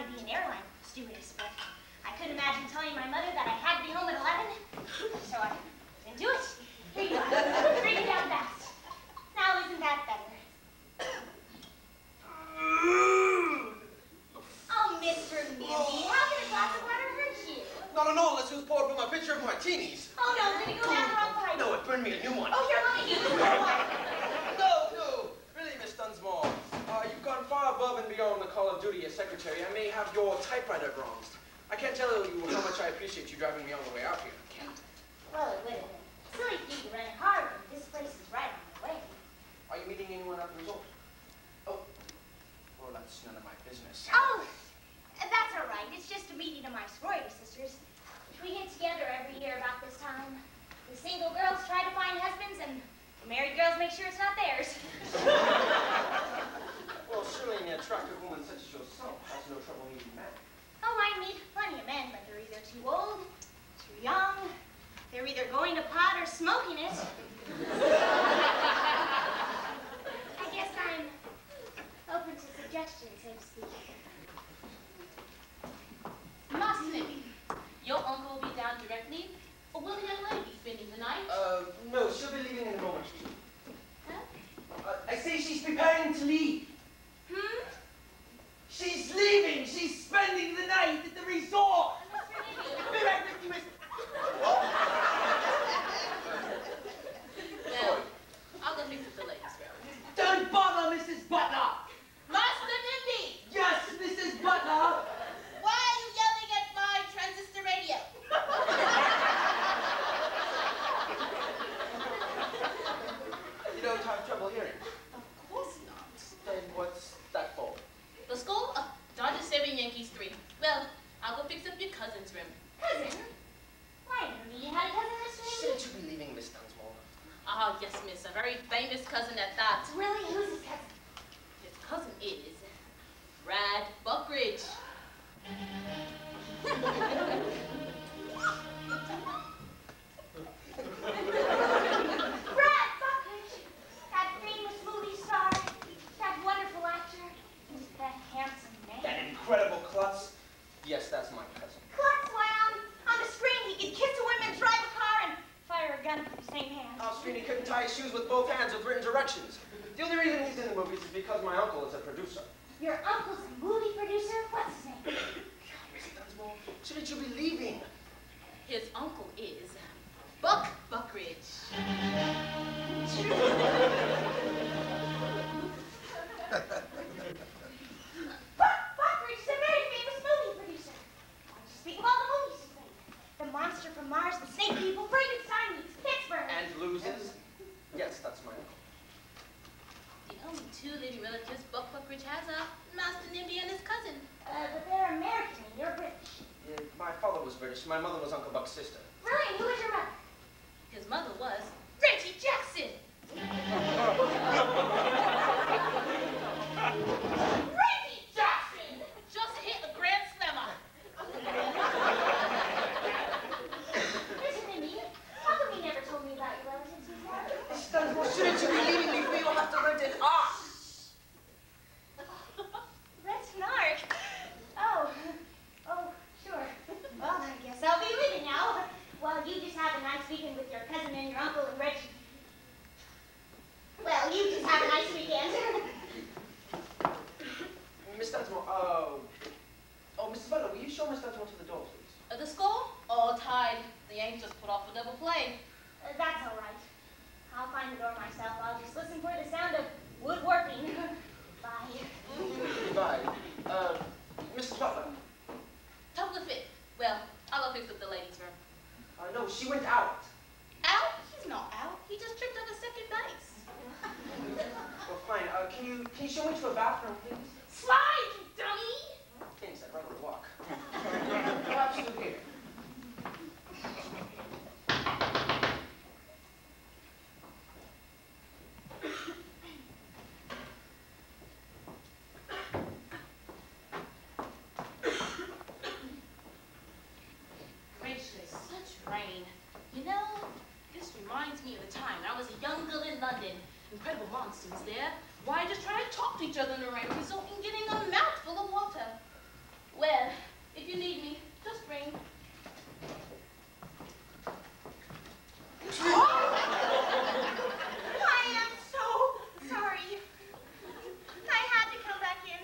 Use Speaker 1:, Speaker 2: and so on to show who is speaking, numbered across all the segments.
Speaker 1: to be an airline stewardess, but I
Speaker 2: couldn't imagine telling my mother
Speaker 1: that I
Speaker 3: had such rain. You know, this reminds me of the time when I was a young girl in London. Incredible monsters there. Why just try to talk to each other in the rain, result in getting a mouthful of water. Well, if you need me, just ring.
Speaker 1: I am so sorry. I had to come back in.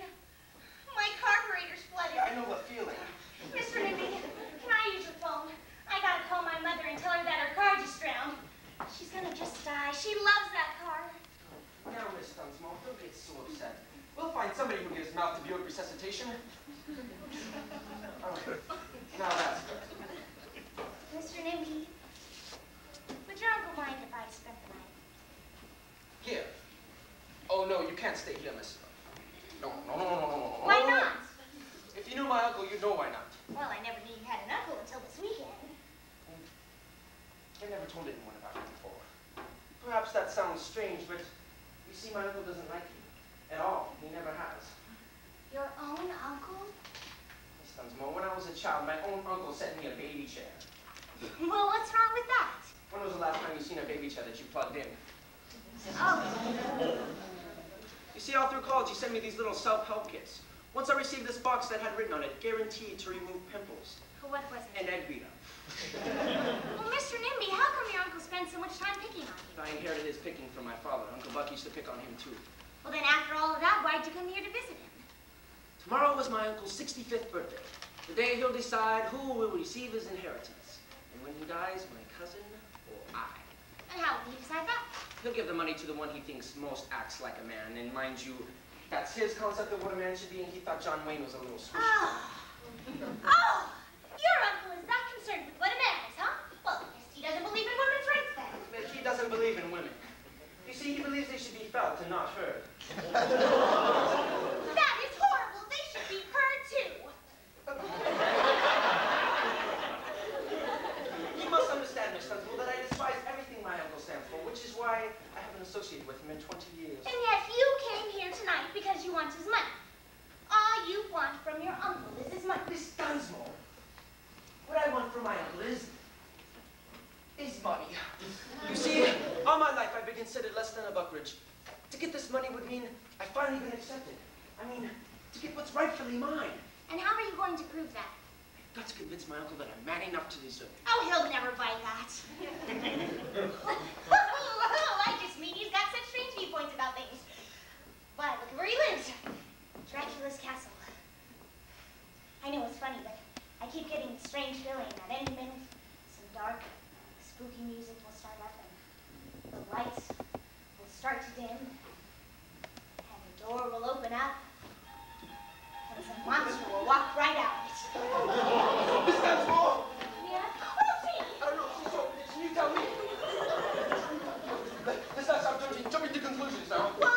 Speaker 1: My carburetor's flooded.
Speaker 2: I know the feeling.
Speaker 1: Mr. Nimby, can I use your phone? I gotta call my mother and tell her that her car just drowned. She's gonna just die. She loves that car.
Speaker 2: Now, Miss Dunsmore, don't get so upset. We'll find somebody who gives mouth to Buick resuscitation. Oh, now that's good.
Speaker 1: Mr. Nimby, would your uncle mind if I spent the night?
Speaker 2: Here. Oh, no, you can't stay here, Miss. No, no, no, no, no, no, no.
Speaker 1: Why not?
Speaker 2: If you knew my uncle, you'd know why not.
Speaker 1: Well, I never knew you had an uncle until this weekend.
Speaker 2: I never told anyone about you before. Perhaps that sounds strange, but you see, my uncle doesn't like you. At all. He never has.
Speaker 1: Your own uncle?
Speaker 2: Miss Dunsmore, when I was a child, my own uncle sent me a baby chair.
Speaker 1: Well, what's wrong with that?
Speaker 2: When was the last time you seen a baby chair that you plugged in?
Speaker 1: Oh,
Speaker 2: You see, all through college, he sent me these little self-help kits. Once I received this box that had written on it, guaranteed to remove pimples
Speaker 1: what was it?
Speaker 2: and egg beater.
Speaker 1: Well, Mr. Nimby, how come your uncle spends so much time picking on you?
Speaker 2: I inherited his picking from my father. Uncle Buck used to pick on him, too.
Speaker 1: Well, then after all of that, why'd you come here to visit him?
Speaker 2: Tomorrow was my uncle's 65th birthday. The day he'll decide who will receive his inheritance. And when he dies, my cousin or I.
Speaker 1: And how will he decide that?
Speaker 2: He'll give the money to the one he thinks most acts like a man. And mind you, that's his concept of what a man should be, and he thought John Wayne was a little swishy.
Speaker 1: Oh. oh, your uncle is that concerned with what a man is, huh? Well, I guess he doesn't believe in women's rights then.
Speaker 2: But he doesn't believe in women. You see, he believes they should be felt and not heard.
Speaker 1: That is horrible. They should be heard too.
Speaker 2: You must understand, Miss Dunstable, that I despise everything my uncle stands for, which is why I haven't associated with him in 20 years.
Speaker 1: And yet you came here tonight because you want his money. All you want from your uncle is his money.
Speaker 2: Miss Dunsmore, what I want from my uncle is... is money. You see, all my life I've been considered less than a Buckridge. To get this money would mean I've finally been accepted. I mean, to get what's rightfully mine.
Speaker 1: And how are you going to prove that?
Speaker 2: got to convince my uncle that I'm mad enough to deserve it.
Speaker 1: Oh, he'll never buy that. I just mean he's got such strange viewpoints about things. Why, look where he lives. Dracula's castle. I know it's funny, but I keep getting a strange feeling that any minute some dark,
Speaker 4: spooky music will start up and the lights will start to dim and the door will open up Monster will walk right out. this
Speaker 2: guy's small.
Speaker 4: Yeah? We'll see.
Speaker 2: I don't know. She's so, can you tell me? Let's not stop judging. Jump into conclusions now.
Speaker 4: Well,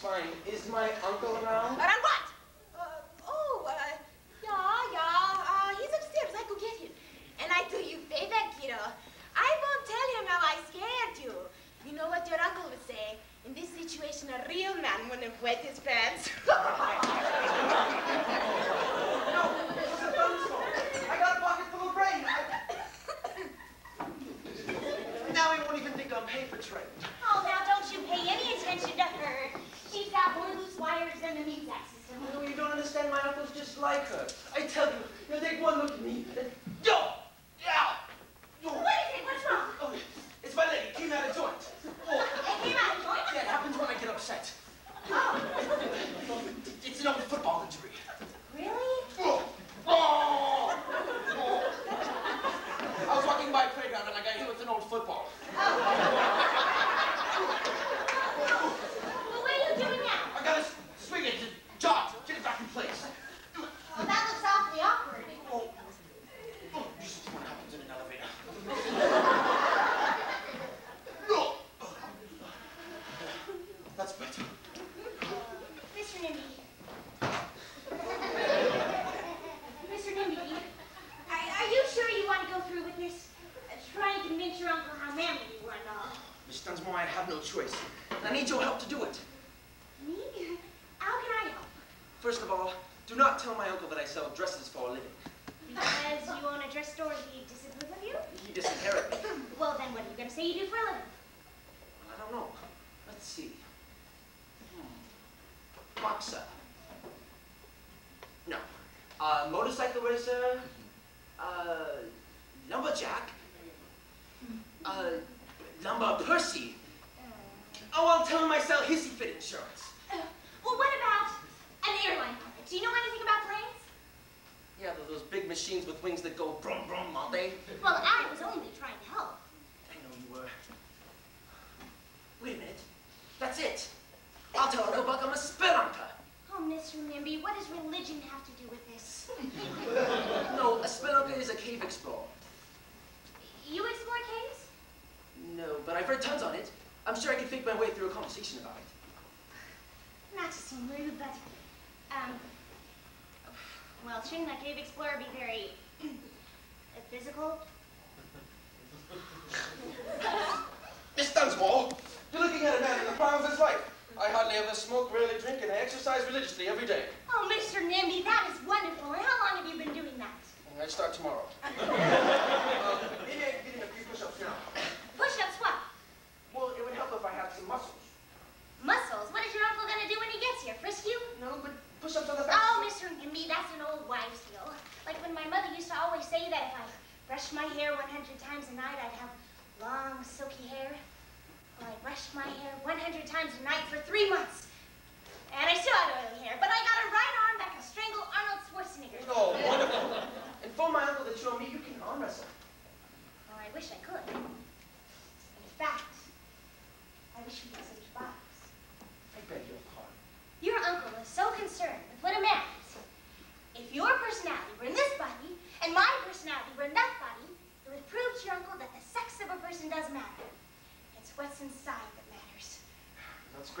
Speaker 2: fine. Is my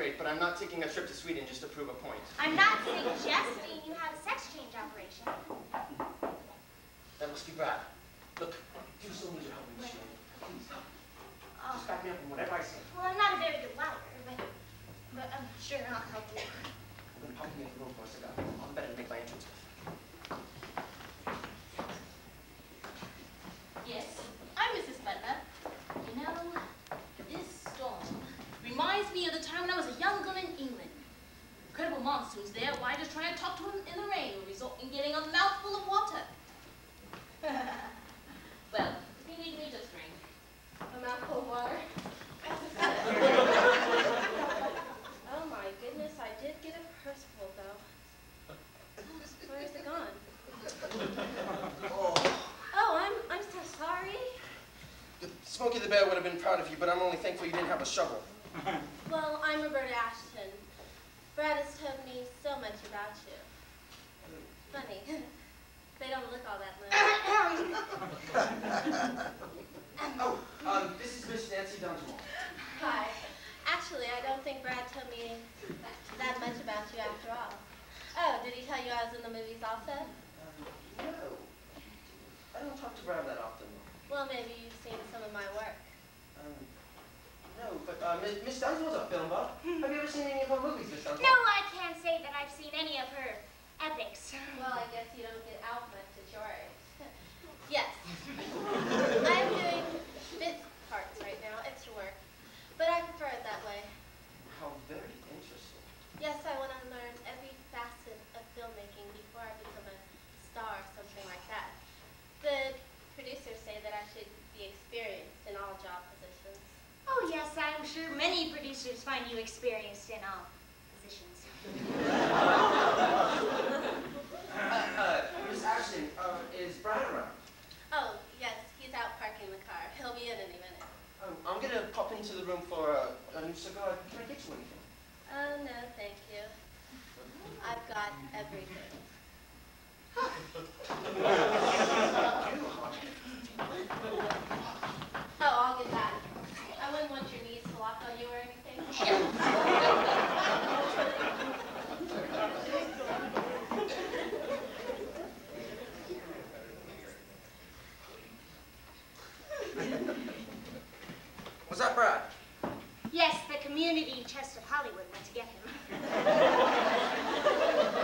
Speaker 2: great, but I'm not taking a trip to Sweden just to prove a point.
Speaker 1: I'm not suggesting you have a sex change operation.
Speaker 2: That must be Brad. Look, you still need your help in this journey. Please help.
Speaker 1: Oh,
Speaker 2: Just back me up in whatever I say.
Speaker 1: well, I'm not a very good liar, but, but I'm sure I'll help you.
Speaker 2: I'm gonna pop you in the room for a cigar. I'm better to make my entrance with.
Speaker 3: Yes, I'm Mrs. Butler. You know, this storm reminds me of the time when I was a young girl in England. Incredible monsoons there. Why just try and talk to him in the rain will result in getting a mouthful of water. well, if you need me, just ring.
Speaker 5: A mouthful of water. oh my goodness, I did get a purse full though. Where is it gone?
Speaker 2: Oh.
Speaker 5: Oh, I'm I'm so sorry.
Speaker 2: Smokey the Bear would have been proud of you, but I'm only thankful you didn't have a shovel.
Speaker 5: Well, I'm Roberta Ashton. Brad has told me so much about you. Funny. they don't look all that much.
Speaker 2: Oh, um, this is Miss Nancy Dunsmore.
Speaker 5: Hi. Actually, I don't think Brad told me that much about you after all. Oh, did he tell you I was in the movies also?
Speaker 2: Um, no. I don't talk to Brad that often.
Speaker 5: Well, maybe you've seen some of my work.
Speaker 2: No, but uh, Miss, Miss Dunsmore's a film buff. Have you ever seen any of her movies, Miss Dunsmore?
Speaker 1: No, I can't say that I've seen any of her epics.
Speaker 5: Well, I guess you don't get out much at your age. yes. I'm doing bit parts right now, extra work. But I prefer it that way.
Speaker 2: How very interesting.
Speaker 5: Yes, I want to learn every facet of filmmaking before I become a star or something like that. The producers say that I should be experienced in all job positions.
Speaker 1: Oh, yes, I'm sure many producers find you experienced in all positions.
Speaker 2: Uh, uh, Miss Ashton, uh, is Brad around?
Speaker 5: Oh, yes, he's out parking the car. He'll be in any minute.
Speaker 2: Um, I'm gonna pop into the room for uh, a new cigar. Can I get you anything?
Speaker 5: Oh, no, thank you. I've got everything. Oh, I'll get that. I wouldn't want your knees to lock on you or anything.
Speaker 2: Was that Brad?
Speaker 1: Yes, the community chest of Hollywood went to get him.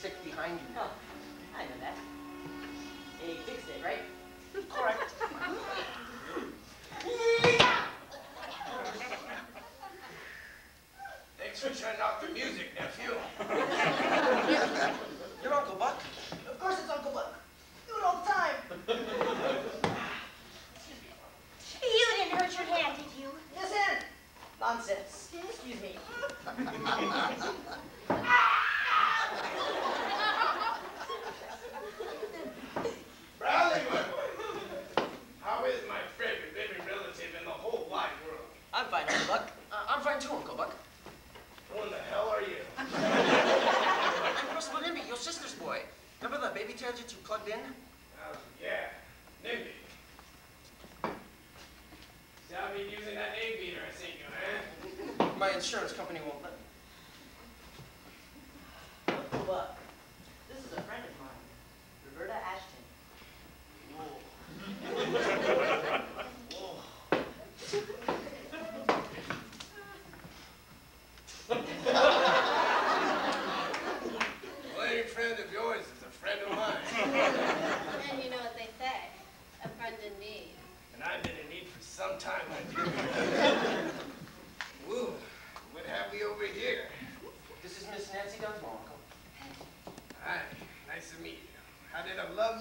Speaker 6: stick behind you.
Speaker 7: Oh, I know that. They fixed it, right?
Speaker 6: Correct.
Speaker 8: Thanks for turning off the music, nephew.
Speaker 6: Your Uncle Buck?
Speaker 7: Of course it's Uncle Buck. Do it all the time.
Speaker 1: You didn't hurt your hand, did you?
Speaker 7: Listen! Nonsense. Excuse me.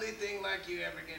Speaker 8: silly thing like you ever get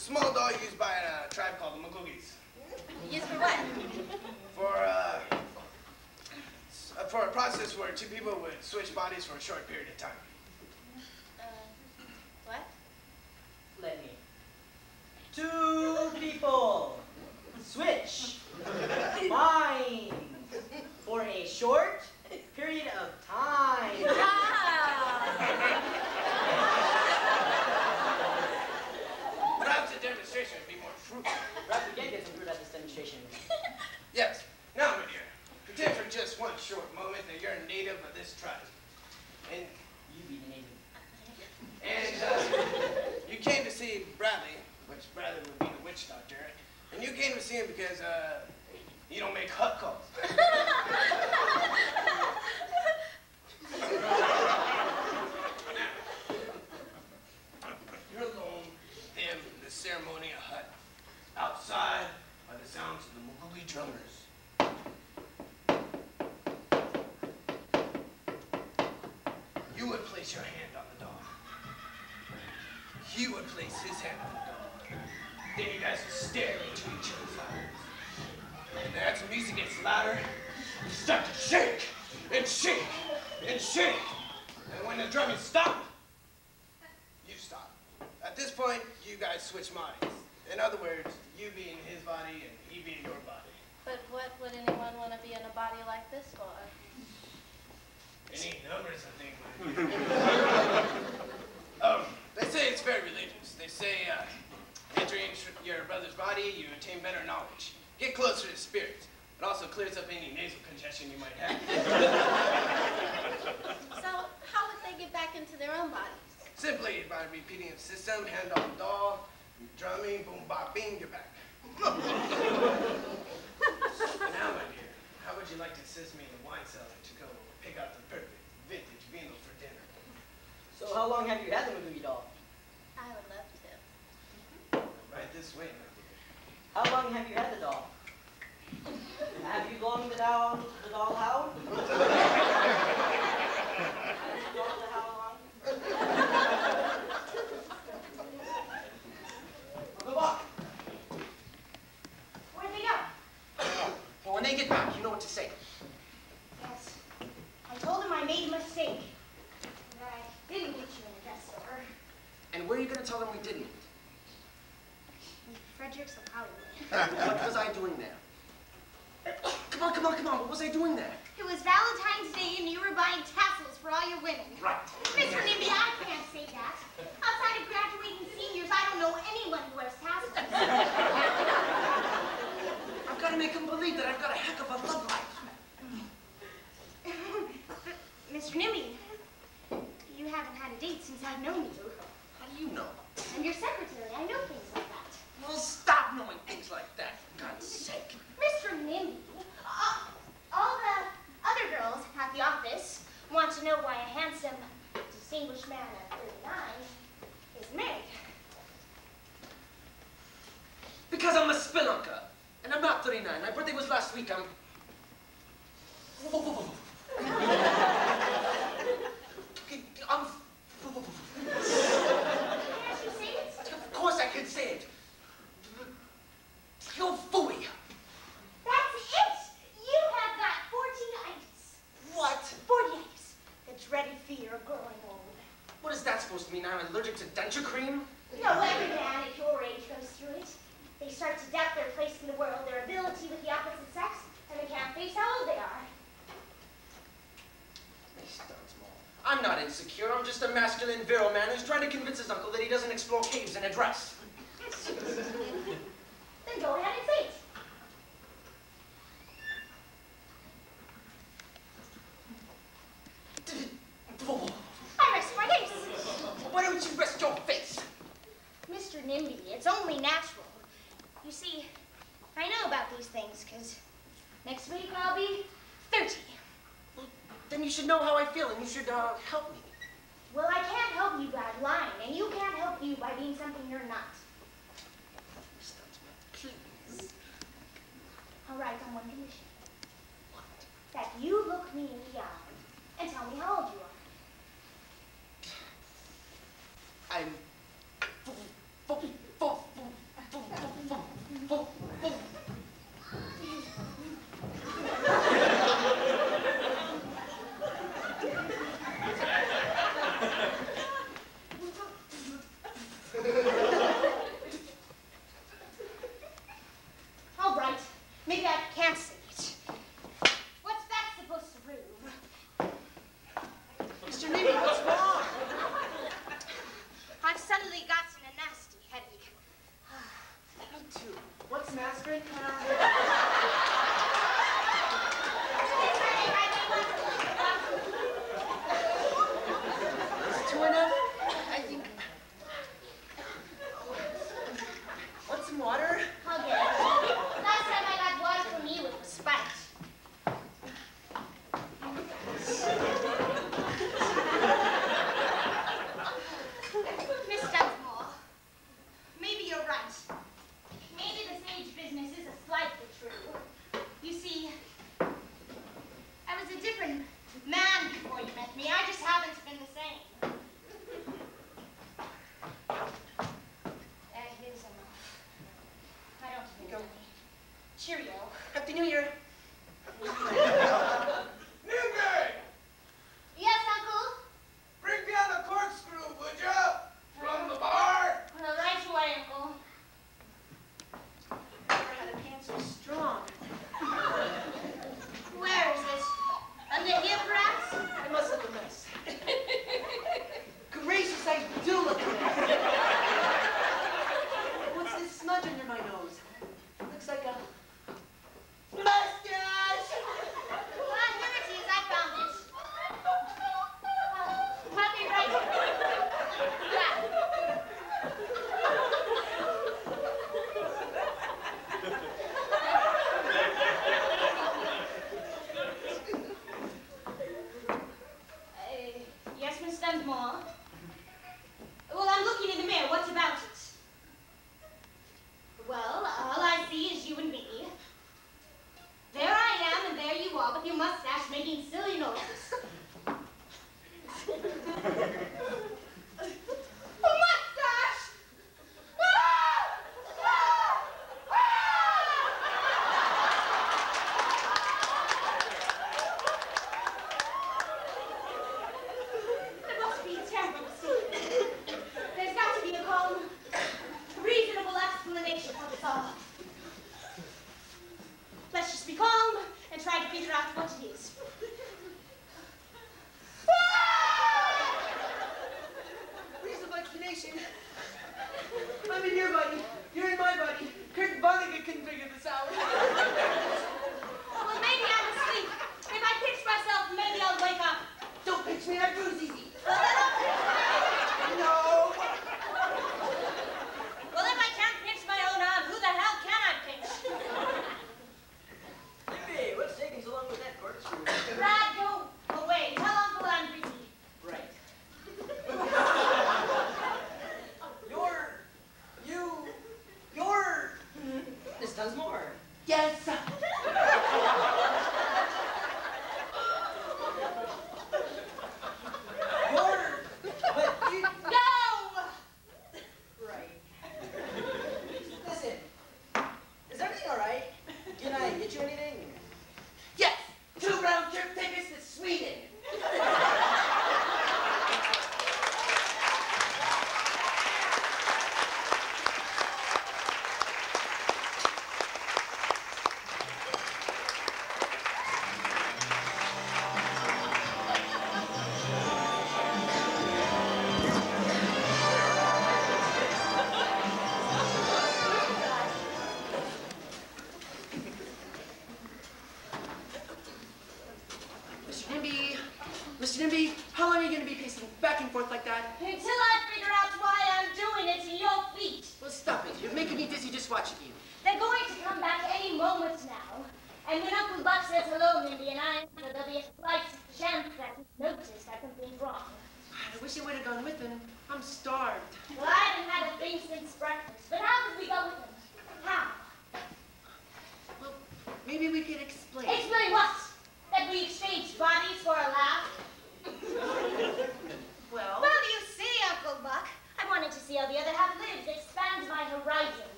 Speaker 8: small dog used by uh, a tribe called the Mugugis.
Speaker 5: Used for what?
Speaker 8: For, uh, for a process where two people would switch bodies for a short period of time.
Speaker 5: Uh, what?
Speaker 7: Let me. Two people switch minds for a short period of time.
Speaker 8: fruit.
Speaker 7: Perhaps we can get some fruit at this demonstration.
Speaker 8: yes. Now, my dear, pretend for just one short moment that you're a native of this tribe. And
Speaker 7: you be the native.
Speaker 8: And uh, you came to see Bradley, which Bradley would be the witch doctor, and you came to see him because uh, you don't make hut calls. ceremony Outside are the sounds of the Muguli drummers. You would place your hand on the dog. He would place his hand on the dog. Then you guys would stare into each other's eyes. And as the music gets louder, you start to shake and shake and shake. And when the drumming stop, you stop. At this point, you guys switch bodies. In other words, you being his body and he being your body.
Speaker 5: But what would anyone want to be in a body like this for?
Speaker 8: Any numbers, I think. um, they say it's very religious. They say, uh, entering your brother's body, you attain better knowledge. Get closer to spirits. It also clears up any nasal congestion you might have.
Speaker 5: So how would they get back into their own bodies?
Speaker 8: Simply by repeating the system, hand on doll, drumming, boom, bop, bing, you're back. now, my dear, how would you like to assist me in the wine cellar to go pick out the perfect vintage vino for dinner?
Speaker 7: So how long have you had the Magoogie doll?
Speaker 5: I would love to. Mm-hmm.
Speaker 8: Right this way, my dear.
Speaker 7: How long have you had the doll? Have you long the doll, the doll how? Have you long the how long?
Speaker 6: Good luck.
Speaker 1: Where'd they go?
Speaker 6: Well, when they get back, you know what to say.
Speaker 1: Yes. I told him I made a mistake. That I didn't get you in the dress store.
Speaker 6: And where are you going to tell them we didn't?
Speaker 1: In Fredericks of Hollywood.
Speaker 6: what was I doing there? Come on, come on, come on. What was I doing there?
Speaker 1: It was Valentine's Day and you were buying tassels for all your women.
Speaker 6: Right.
Speaker 1: Mr. Nimby, I can't say that. Outside of graduating seniors, I don't know anyone who wears tassels.
Speaker 6: I've got to make him believe that I've got a heck of a love life.
Speaker 1: Mr. Nimby, you haven't had a date since I've known you.
Speaker 6: How do you know?
Speaker 1: I'm your secretary. I know things like that.
Speaker 6: Well, stop knowing things like that, for God's sake.
Speaker 1: Mr. Nimby, uh, all the other girls at the office want to know why a handsome, distinguished man of 39 is married.
Speaker 6: Because I'm a spelunker. And I'm not 39. My birthday was last week. I'm... I'm...
Speaker 1: Can't you say it?
Speaker 6: Of course I can say it. You're fooey.
Speaker 1: That's it! You have got 40 itis.
Speaker 6: What?
Speaker 1: 40 itis. The dreaded fear of growing old.
Speaker 6: What is that supposed to mean? I'm allergic to denture cream?
Speaker 1: No, every man at your age goes through it. They start to doubt their place in the world, their ability with the opposite sex, and they can't face how old they are.
Speaker 6: I'm not insecure. I'm just a masculine, virile man who's trying to convince his uncle that he doesn't explore caves in a dress.
Speaker 1: Then go ahead and it. I rest my case.
Speaker 6: Why don't you rest your face?
Speaker 1: Mr. Nimby, it's only natural. You see, I know about these things, because next week I'll be 30.
Speaker 6: Well, then you should know how I feel, and you should uh, help me.
Speaker 1: Well, I can't help you by lying, and you can't help you by being something you're not.
Speaker 6: Please.
Speaker 1: All right, on one condition. What? That you look me in the eye and tell me how old you are.
Speaker 6: I'm.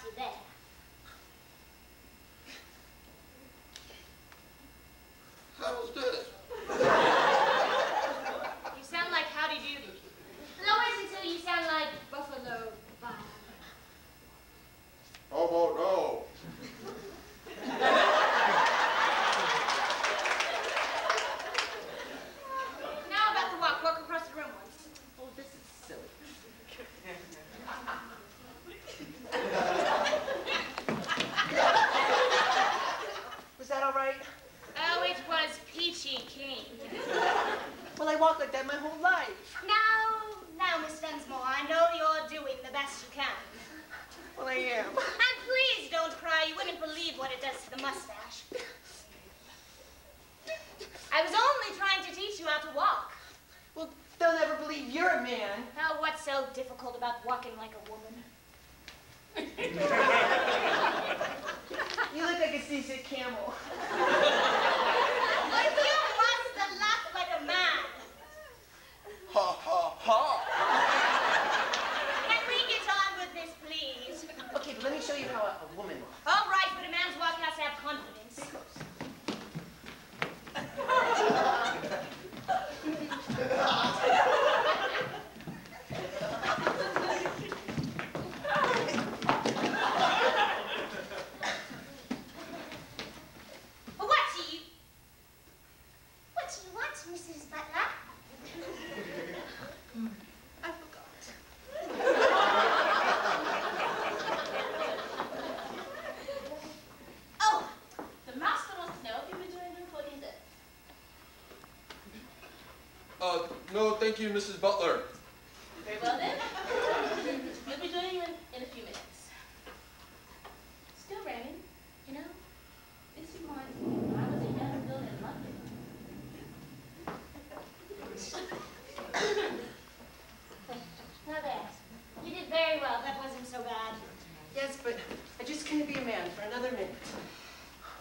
Speaker 1: Inside my box with there.
Speaker 8: How's this?
Speaker 1: You sound like Howdy Doody. Lower it until you sound like Buffalo Bob.
Speaker 8: How about now?
Speaker 1: Now about the walk. Walk across the room once.
Speaker 6: Oh, this is silly. Was that all right?
Speaker 1: Oh, it was Peachy King.
Speaker 6: Well, I walked like that my whole life.
Speaker 1: Now, now, Miss Dunsmore, I know you're doing the best you can.
Speaker 6: Well, I am.
Speaker 1: And please don't cry. You wouldn't believe what it does to the mustache. I was only trying to teach you how to walk.
Speaker 6: Well, they'll never believe you're a man.
Speaker 1: Now, what's so difficult about walking like a woman?
Speaker 6: You look like a seasick camel.
Speaker 1: But you must have laughed like a man.
Speaker 8: Ha ha ha!
Speaker 1: Can we get on with this, please?
Speaker 6: Okay, but let me show you how a, a woman walks.
Speaker 1: All right, but a man's walk has to have confidence. What do you... What do you want, Mrs. Butler?
Speaker 6: I forgot.
Speaker 3: Oh, the master wants to know if you've been doing the recording there.
Speaker 8: Uh, no, thank you, Mrs. Butler.
Speaker 3: Very well then. we'll be joining you in, in a few minutes. Still raining, you know? This reminds me of when I was a young girl in London.
Speaker 1: Now there. You did very well. That wasn't so bad.
Speaker 6: Yes, but I just couldn't be a man for another minute.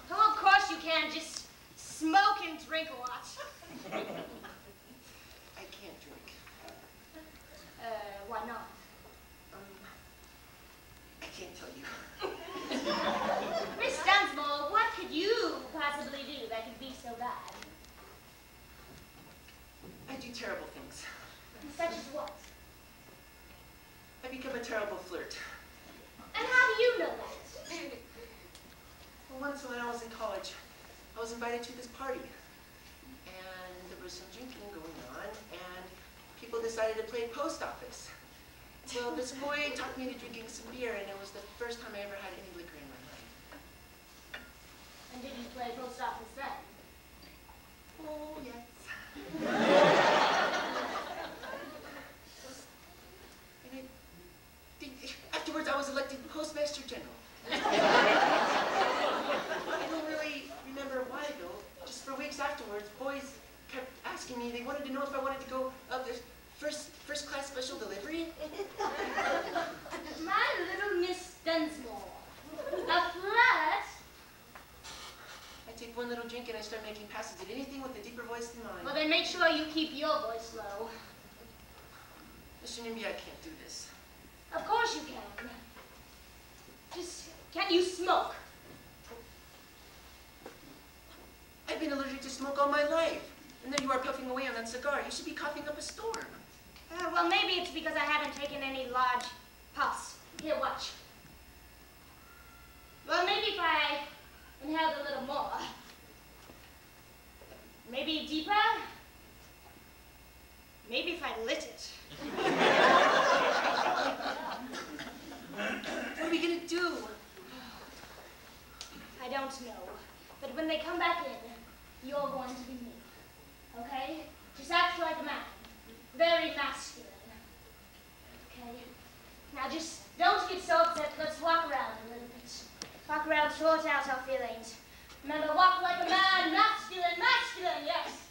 Speaker 1: Oh, of course you can. Just smoke and drink a lot.
Speaker 6: I can't drink.
Speaker 1: Uh, why not?
Speaker 6: Um, I can't tell you.
Speaker 1: Miss Dunsmore, what could you possibly do that could be so bad?
Speaker 6: I do terrible things.
Speaker 1: Such as what?
Speaker 6: I become a terrible flirt.
Speaker 1: And how do you know that?
Speaker 6: Well, once when I was in college, I was invited to this party. And there was some drinking going on, and people decided to play post office. Well, this boy talked me into drinking some beer, and it was the first time I ever had any liquor in my life.
Speaker 1: And did you play post office then?
Speaker 6: Oh, yes. and I think afterwards I was postmaster general. I don't really remember why though. Just for weeks afterwards, boys kept asking me. They wanted to know if I wanted to go up this first first class special delivery.
Speaker 1: My little Miss Dunsmore. A flirt?
Speaker 6: I take one little drink and I start making passes at anything with a deeper voice than mine.
Speaker 1: Well, then make sure you keep your voice low.
Speaker 6: Mr. Nimby, I can't do this.
Speaker 1: Of course you can. Just, can you smoke?
Speaker 6: I've been allergic to smoke all my life. And there you are puffing away on that cigar. You should be coughing up a storm.
Speaker 1: Uh, well, maybe it's because I haven't taken any large puffs. Here, watch. Well, maybe if I inhaled a little more. Maybe deeper. Maybe if I lit it. I don't know. But when they come back in, you're going to be me. Okay? Just act like a man. Very masculine. Okay? Now just don't get so upset. Let's walk around a little bit. Walk around, sort out our feelings. Remember, walk like a man. Masculine, masculine, yes.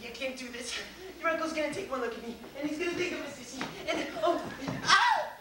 Speaker 6: you can't do this. Uncle's gonna take one look at me, and he's gonna think I'm a sissy. And oh, ow!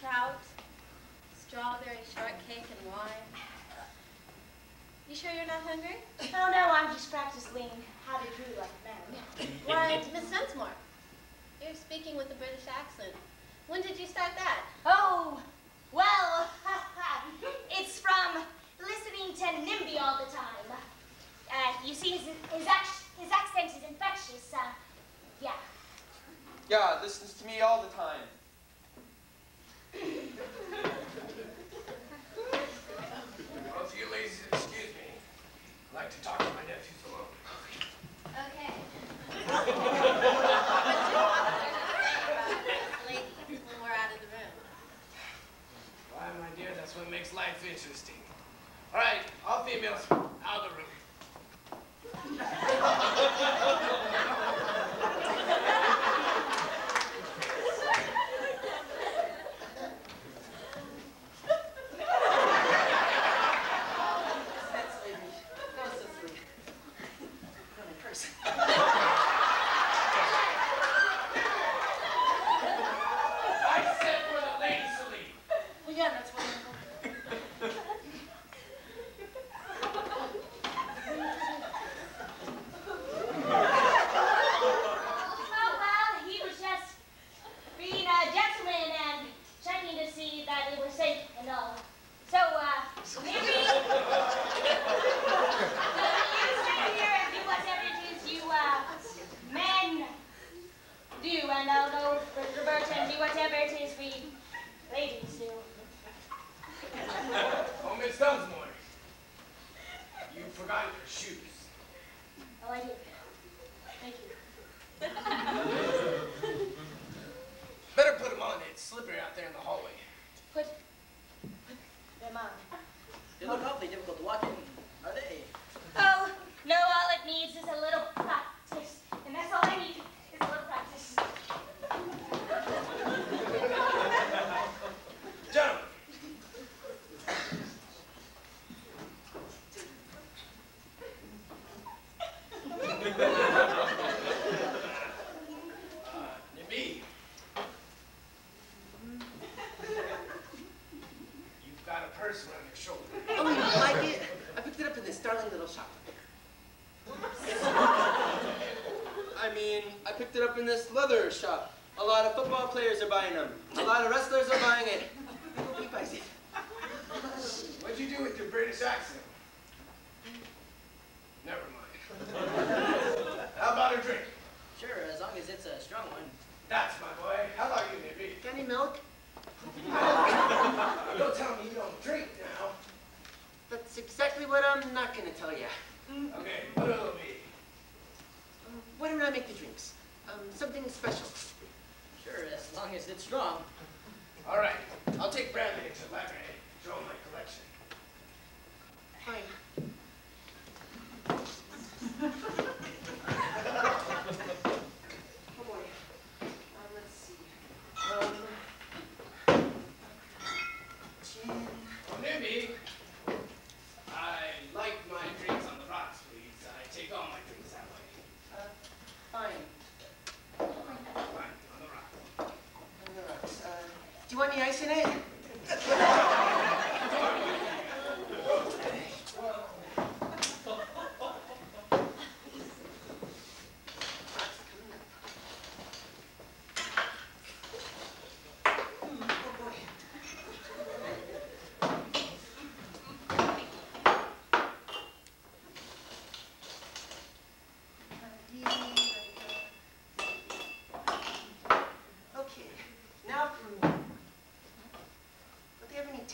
Speaker 5: Trout, strawberry shortcake, and wine. You sure you're not hungry?
Speaker 1: Oh, no, I'm just practicing how to drew like a man.
Speaker 5: Why, Miss Dunsmore, you're speaking with a British accent. When did you start that?
Speaker 1: Oh, well, it's from listening to Nimby all the time. Uh, you see, his, his, his accent is infectious. Uh, yeah.
Speaker 6: Yeah, listens to me all the time.
Speaker 8: Well, if you ladies excuse me, I'd like to talk to my nephews alone.
Speaker 5: Okay. Lady, when we're out of the room.
Speaker 8: Why, my dear, that's what makes life interesting. All right, all females, out of the room. in
Speaker 6: this leather shop. A lot of football players are buying them. A lot of wrestlers are buying it. The
Speaker 8: Ice and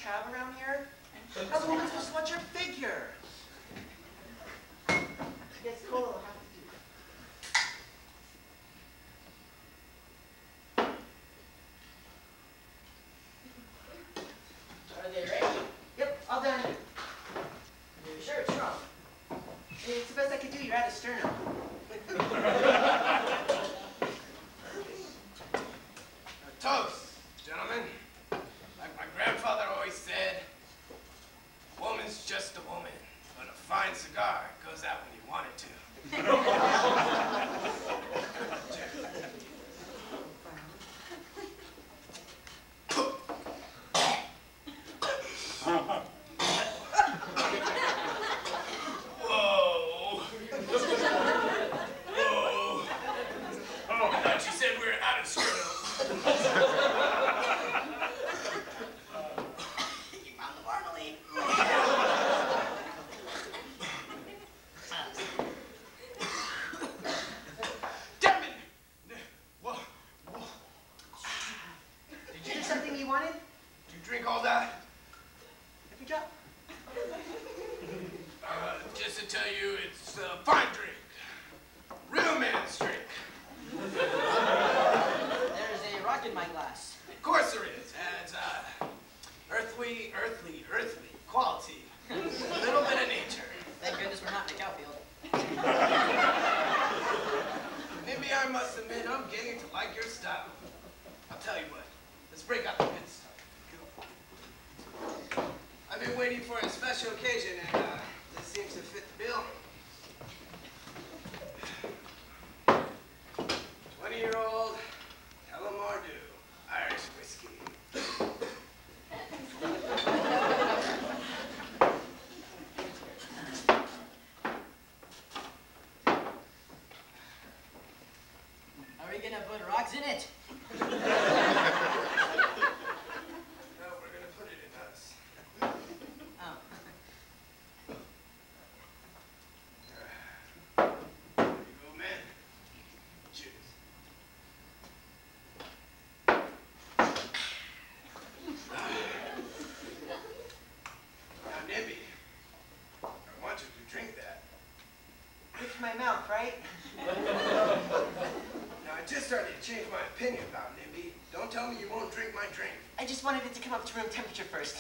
Speaker 8: cab around here? Everyone just wants your figure.
Speaker 7: Are cool, ready?
Speaker 8: Yep, all done.
Speaker 7: You're sure it's wrong.
Speaker 8: It's the best I could do. You're out of sternum.
Speaker 6: special occasion, and uh, this seems to fit the bill. 20-year-old Tullamore Dew, Irish whiskey.
Speaker 7: Are we gonna put rocks in it?
Speaker 6: just
Speaker 8: wanted it to come up to room temperature first.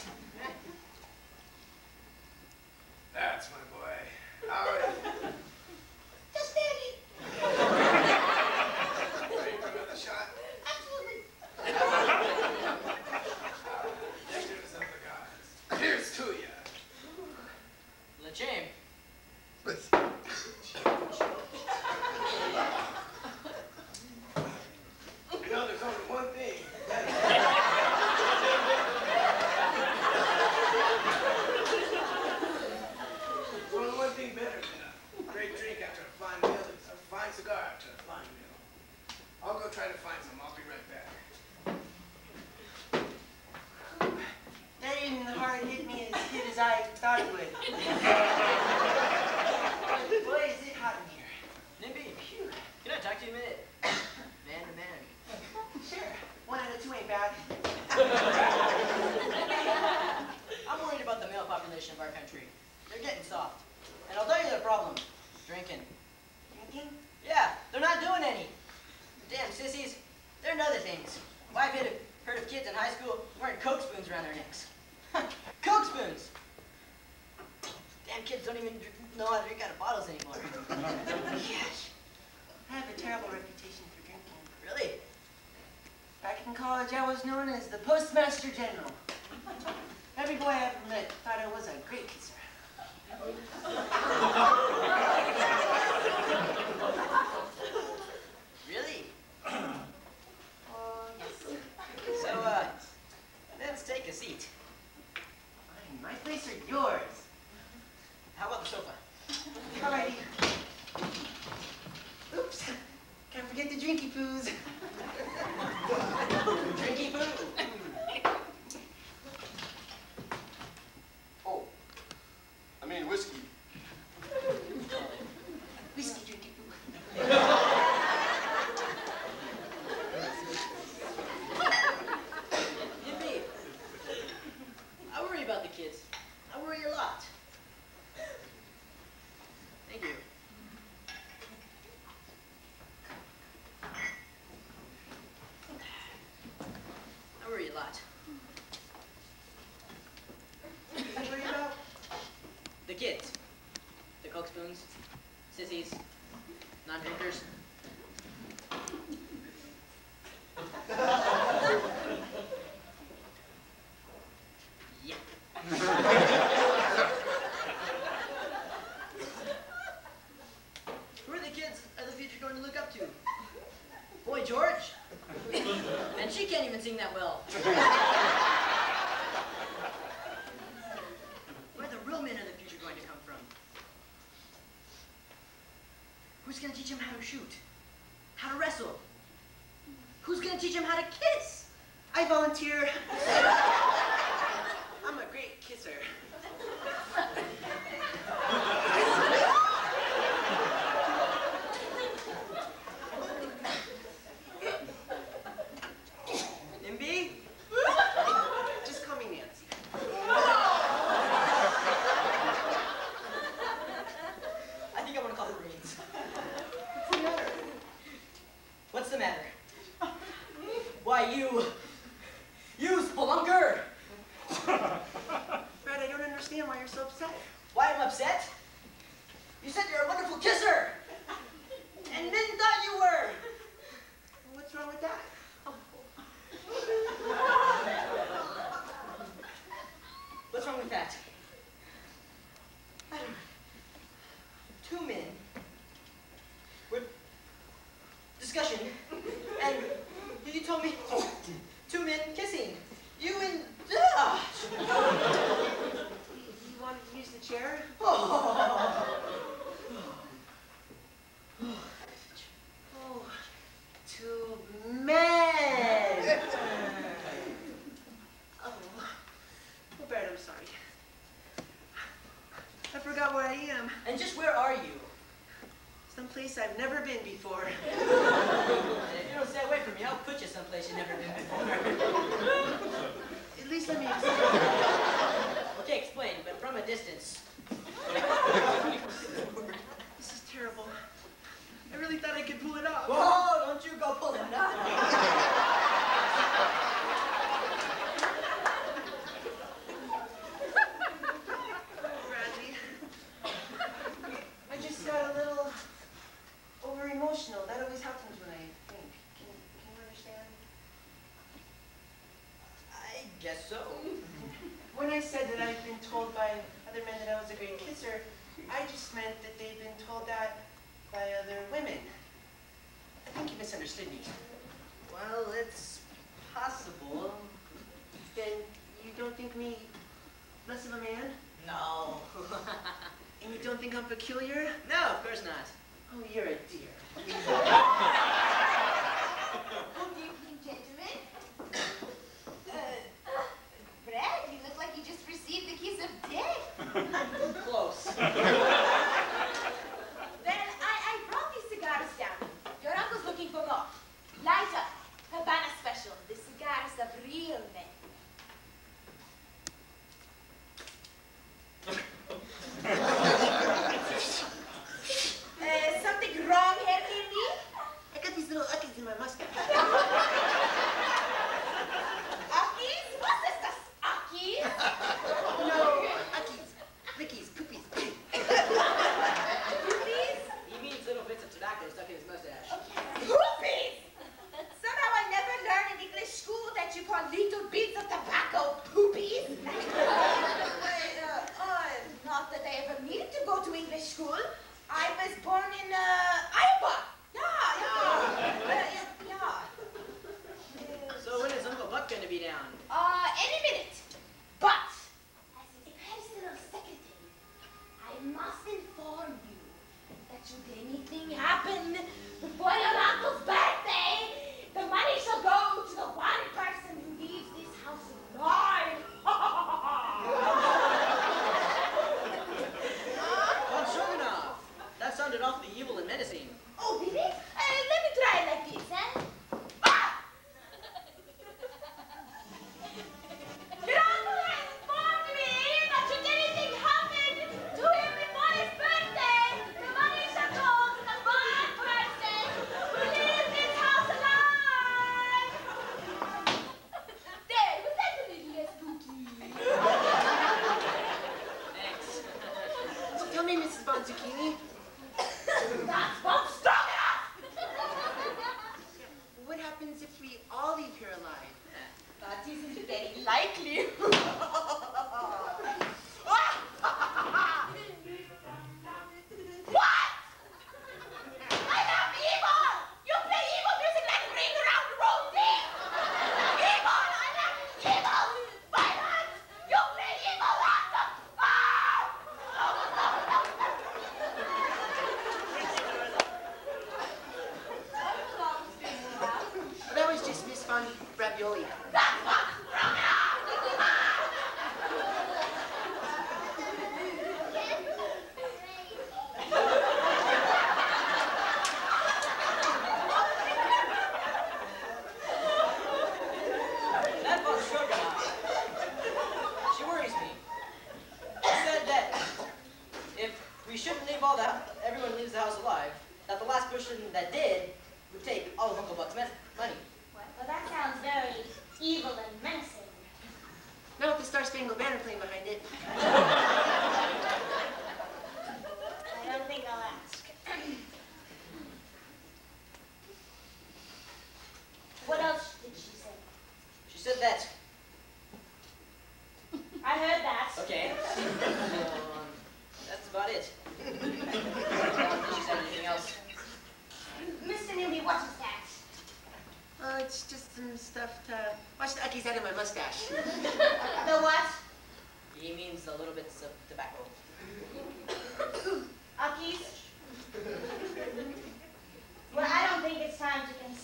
Speaker 7: two minute man to man.
Speaker 8: Sure. One out of two ain't bad.
Speaker 7: I'm worried about the male population of our country. They're getting soft. And I'll tell you their problem. Drinking.
Speaker 8: Drinking?
Speaker 7: Yeah, they're not doing any. Damn sissies, they're another things. Why have have heard of kids in high school wearing Coke spoons around their necks? Coke spoons! Damn kids don't even know how to drink out of bottles anymore.
Speaker 6: yes. I have a terrible reputation for drinking,
Speaker 7: really.
Speaker 6: Back in college, I was known as the Postmaster General. Every boy I ever met thought I was a great kisser.
Speaker 7: really? oh, yes. So, uh, let's take a seat.
Speaker 6: My place or yours?
Speaker 7: How about the sofa?
Speaker 6: All righty forget the drinky poos.
Speaker 7: drinky poo.
Speaker 2: Oh, I mean whiskey
Speaker 7: shoot.
Speaker 6: peculiar
Speaker 9: English school. I was born in uh, Iowa. Yeah, yeah. yeah.
Speaker 4: So when is Uncle Buck going to be down?
Speaker 9: Uh, any minute. But, as his personal secretary, I must inform you that you
Speaker 4: gave me.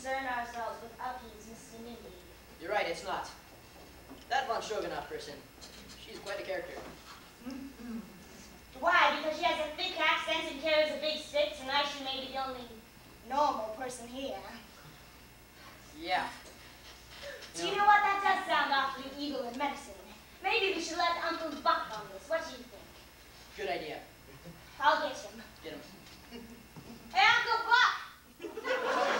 Speaker 7: concern ourselves with Uppy's vicinity.
Speaker 4: You're right, it's not. That von Shogunov person, she's quite a character. Mm-hmm.
Speaker 7: Why? Because she has a thick accent and carries a big stick, and I should be the only normal person here.
Speaker 4: Yeah.
Speaker 7: Do you know what? That does sound awfully evil in medicine. Maybe we should let Uncle Buck on this. What do you think?
Speaker 4: Good idea.
Speaker 7: I'll get him.
Speaker 4: Get him.
Speaker 7: hey, Uncle Buck!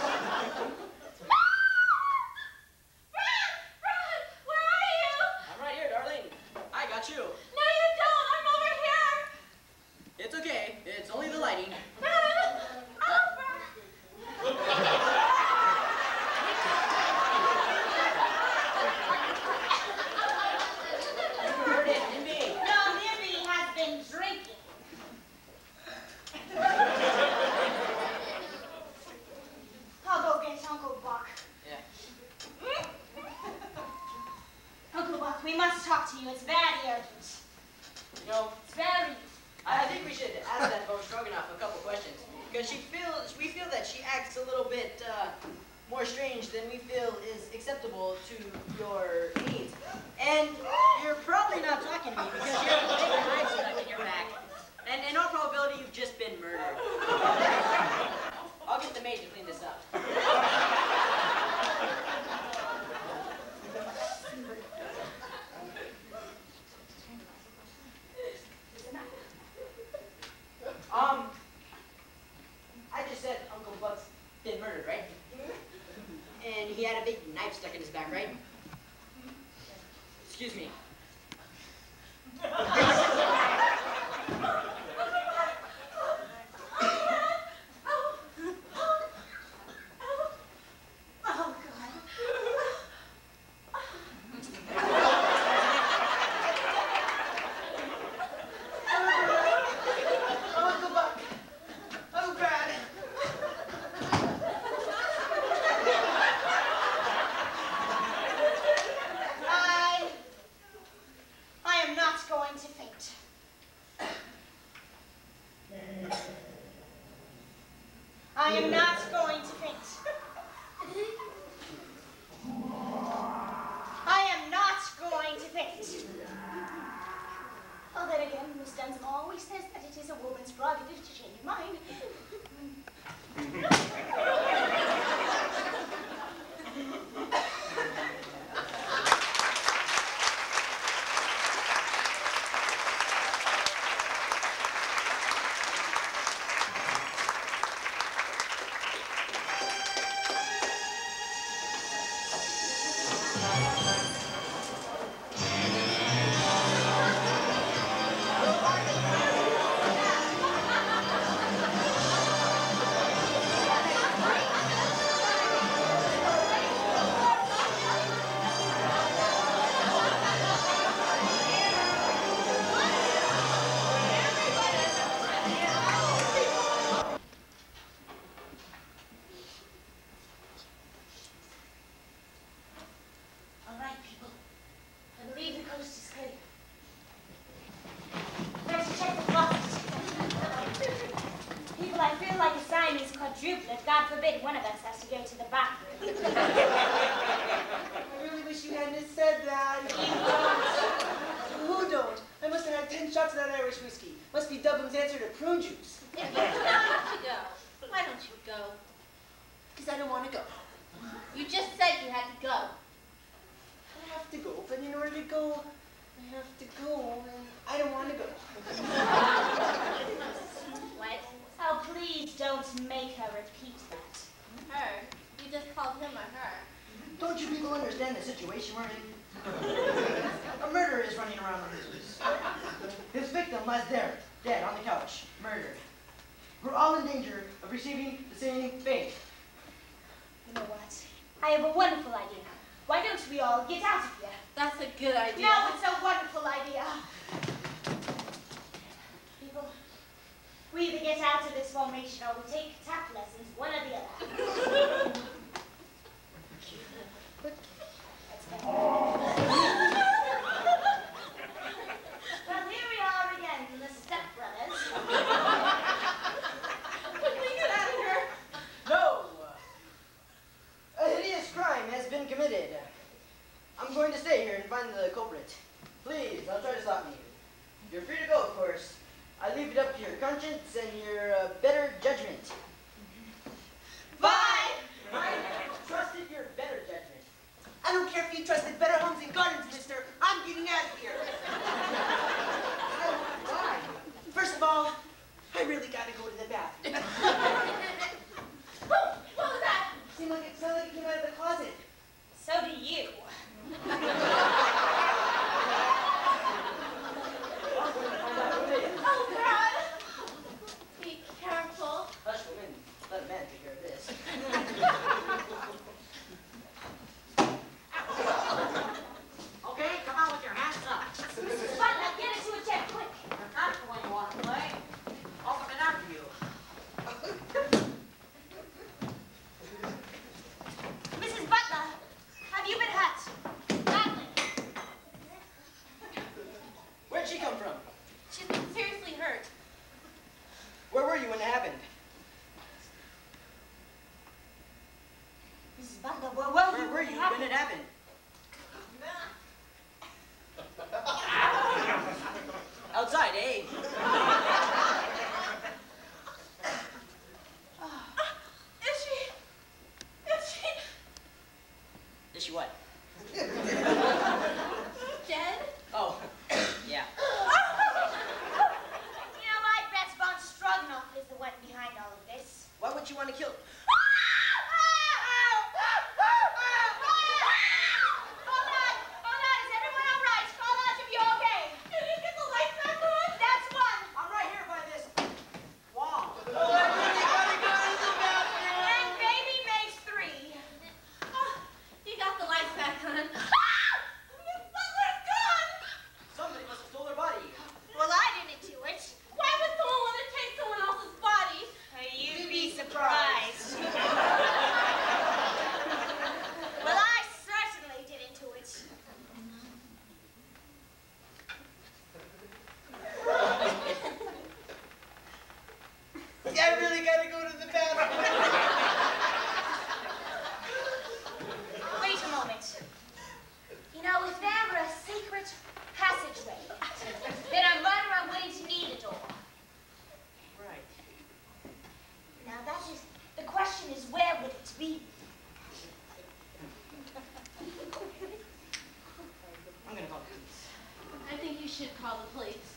Speaker 1: call the police.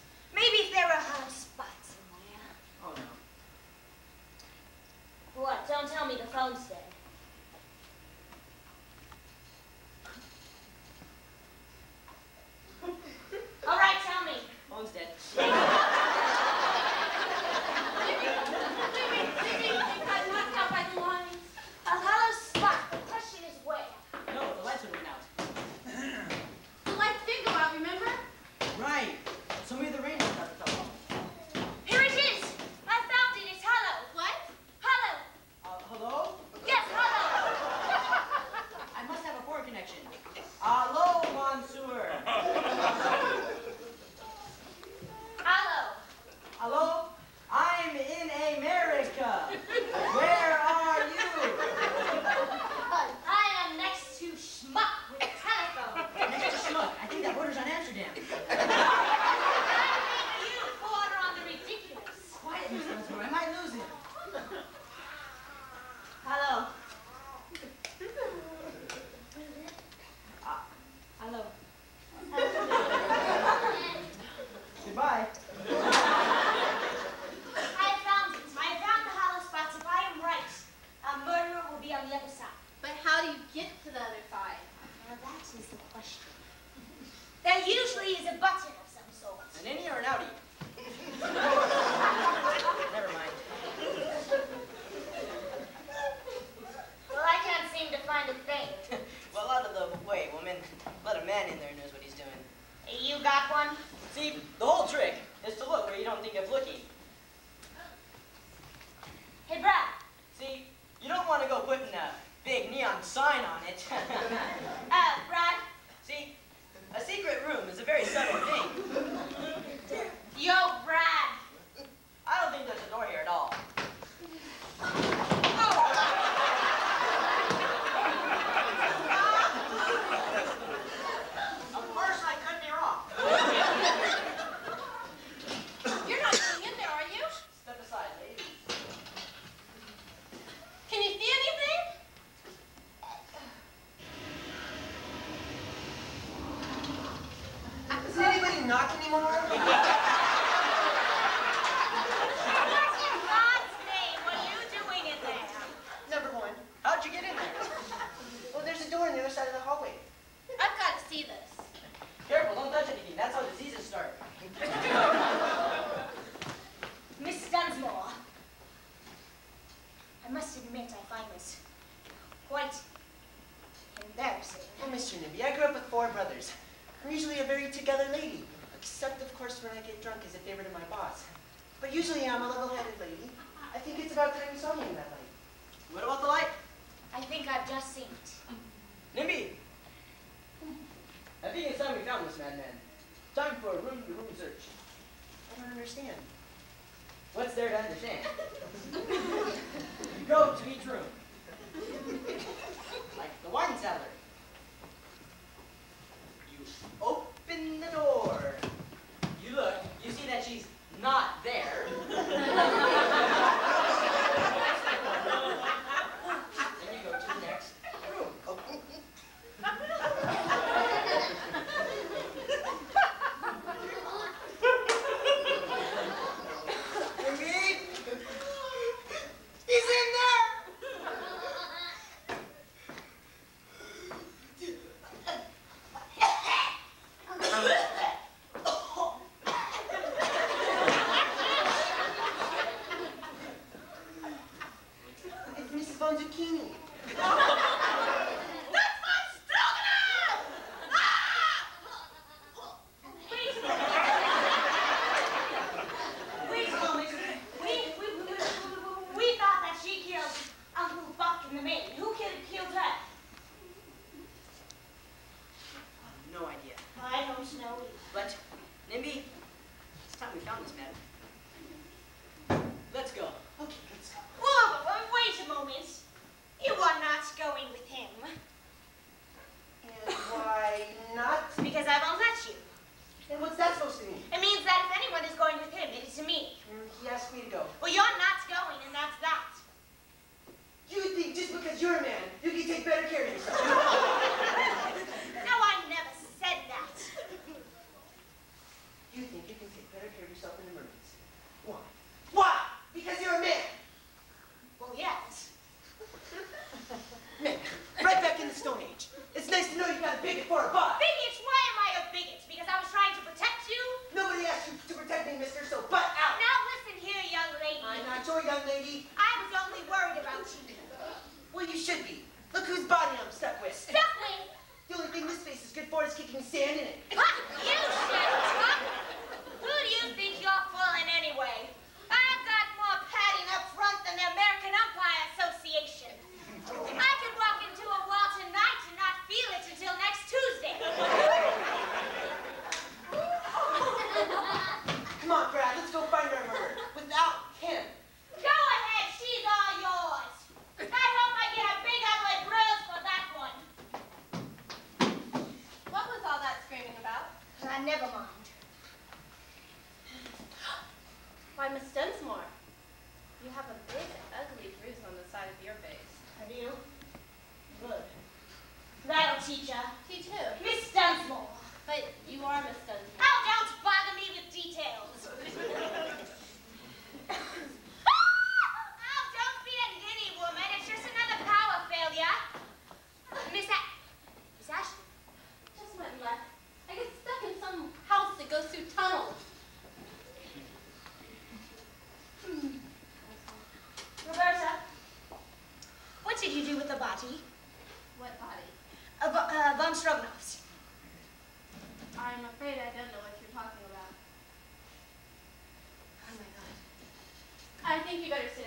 Speaker 10: I
Speaker 11: think
Speaker 10: you
Speaker 12: better
Speaker 5: sit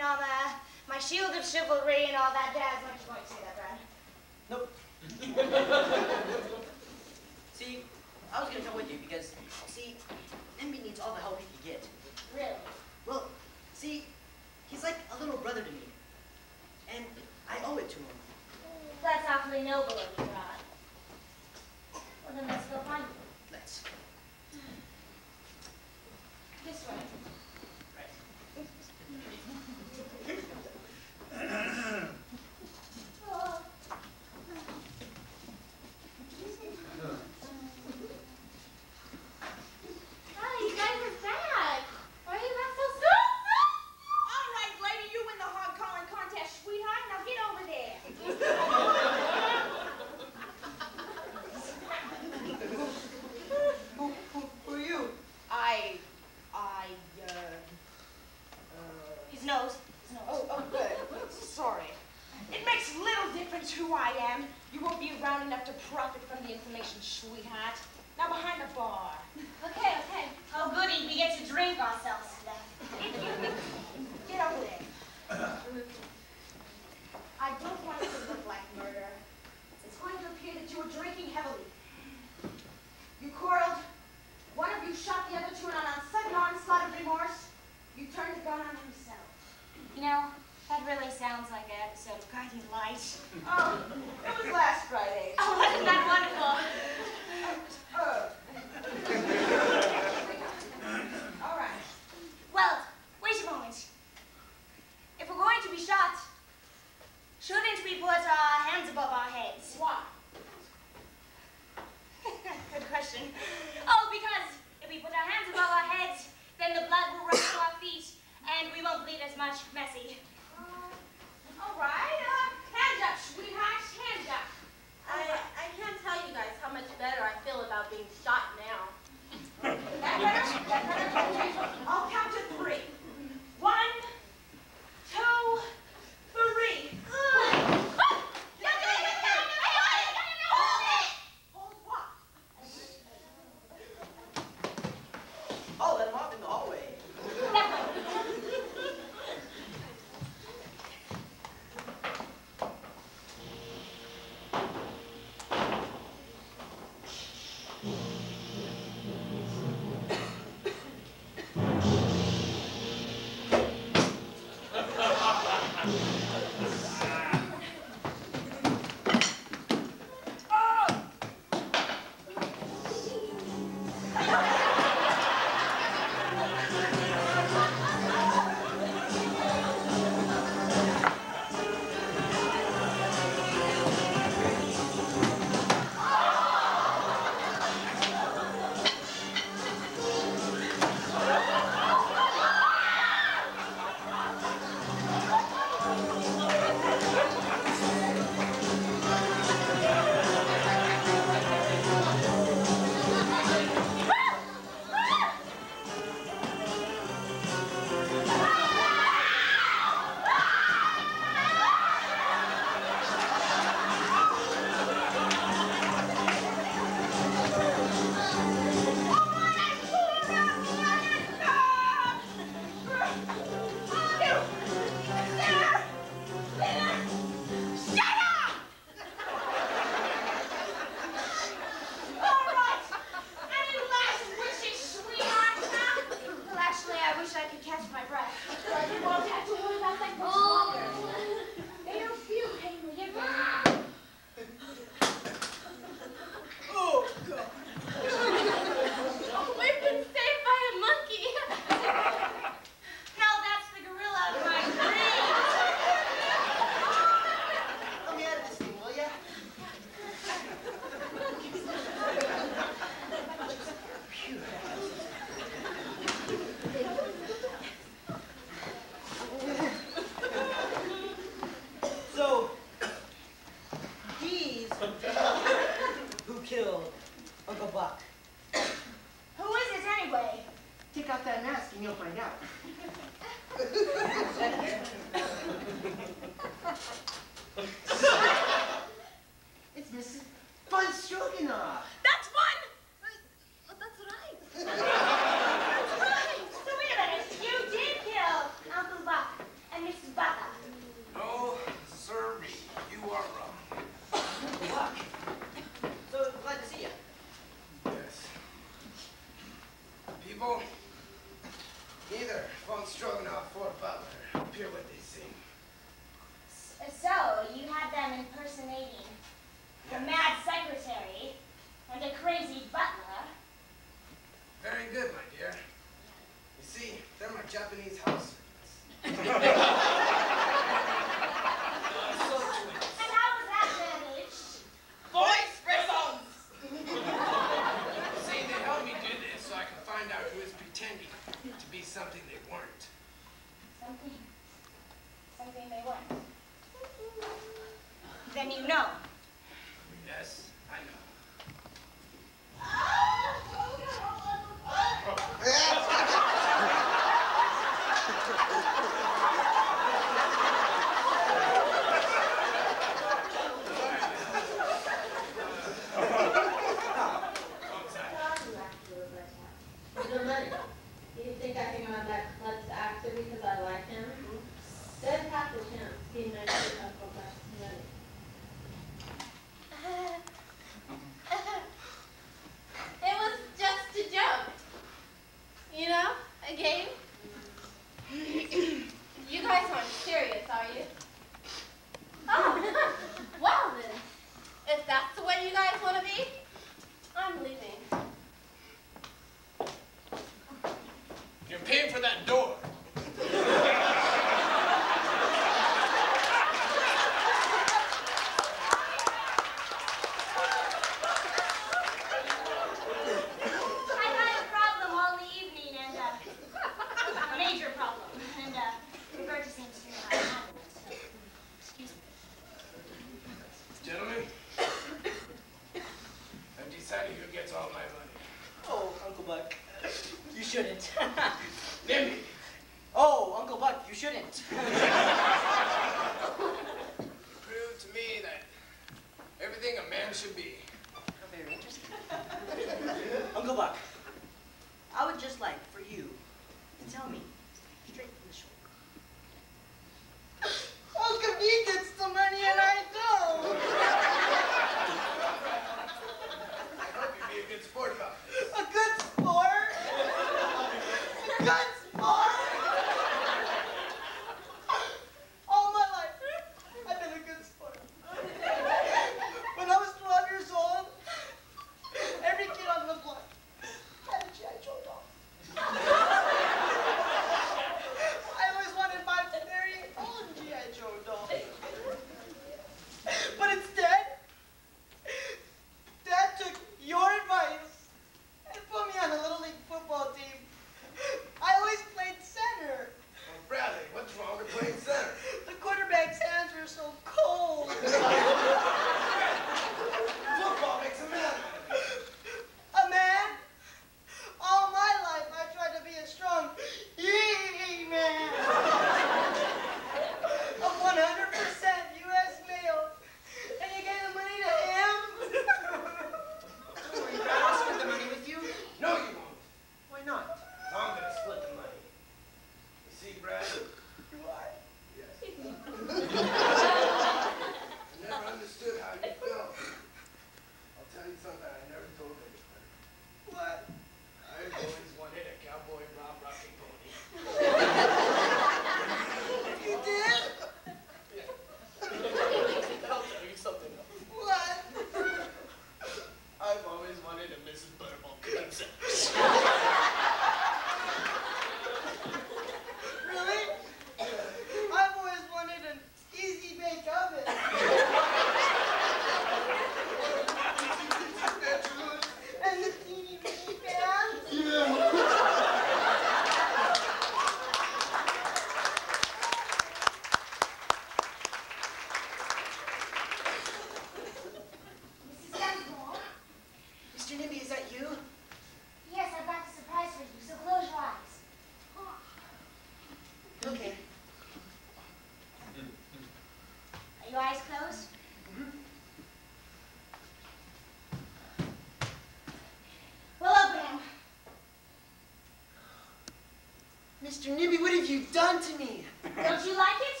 Speaker 6: Mr. Nibby, what have you done to me?
Speaker 1: Don't you like it?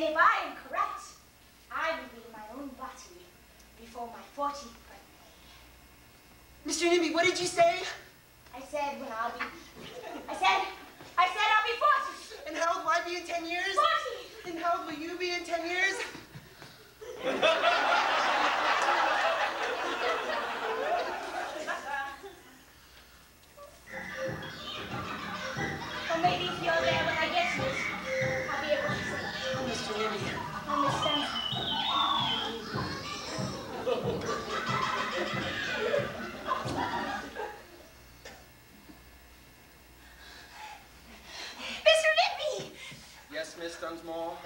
Speaker 1: And if I am correct, I will be my own body before my 40th birthday.
Speaker 6: Mr. Nimby, what did you say?
Speaker 1: I said when I'll be... I said... I said I'll be 40.
Speaker 6: And how old will I be in 10 years?
Speaker 1: 40.
Speaker 6: And how old will you be in 10 years? Miss Dunsmore?